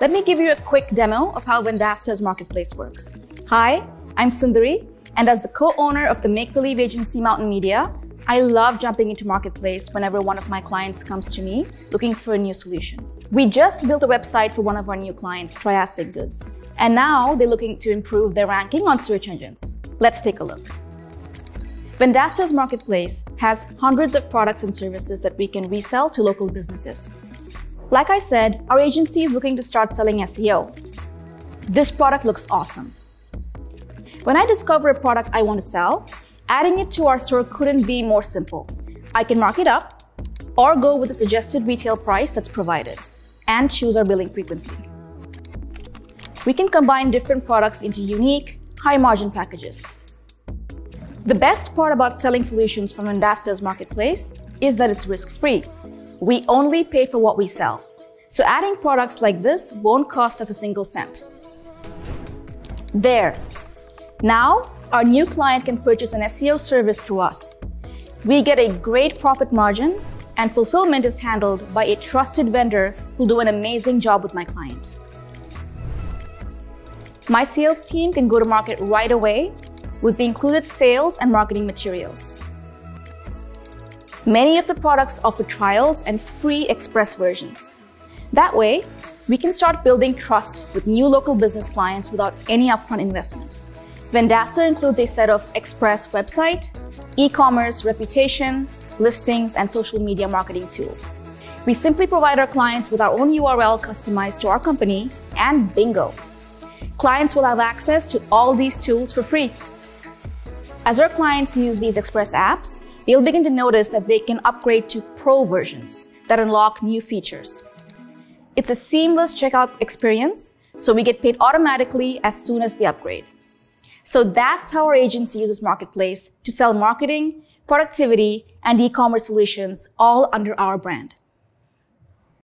Let me give you a quick demo of how Vendasta's marketplace works. Hi, I'm Sundari, and as the co-owner of the make-believe agency Mountain Media, I love jumping into marketplace whenever one of my clients comes to me looking for a new solution. We just built a website for one of our new clients, Triassic Goods, and now they're looking to improve their ranking on search engines. Let's take a look. Vendasta's marketplace has hundreds of products and services that we can resell to local businesses. Like I said, our agency is looking to start selling SEO. This product looks awesome. When I discover a product I want to sell, adding it to our store couldn't be more simple. I can mark it up or go with the suggested retail price that's provided and choose our billing frequency. We can combine different products into unique, high margin packages. The best part about selling solutions from Vendasta's marketplace is that it's risk-free. We only pay for what we sell. So adding products like this won't cost us a single cent. There. Now, our new client can purchase an SEO service through us. We get a great profit margin and fulfillment is handled by a trusted vendor who'll do an amazing job with my client. My sales team can go to market right away with the included sales and marketing materials. Many of the products offer trials and free express versions. That way, we can start building trust with new local business clients without any upfront investment. Vendasta includes a set of express website, e-commerce, reputation, listings, and social media marketing tools. We simply provide our clients with our own URL customized to our company, and bingo! Clients will have access to all these tools for free. As our clients use these Express apps, they'll begin to notice that they can upgrade to Pro versions that unlock new features. It's a seamless checkout experience, so we get paid automatically as soon as they upgrade. So that's how our agency uses Marketplace to sell marketing, productivity, and e-commerce solutions all under our brand.